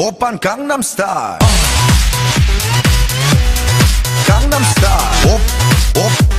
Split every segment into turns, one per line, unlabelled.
오빤 강남 스타일 강남 스타일 옵옵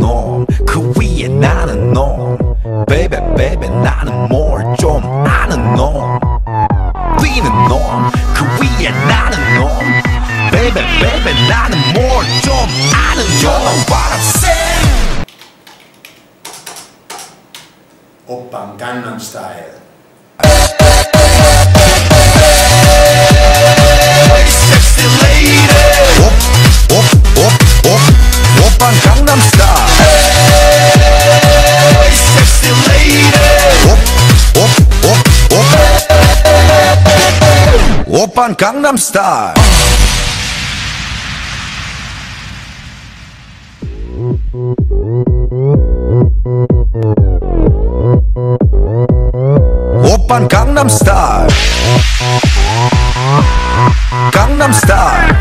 뛰는 놈그 위에 나는 놈 베이베 베이베 나는 뭘 좀 아는 놈 뛰는 놈그 위에 나는 놈 베이베 베이베 나는 뭘 좀 아는 놈 You know what I'm saying
오빤 강남 스타일
Oppan Gangnam Style. Oppan Gangnam Style. Gangnam Style.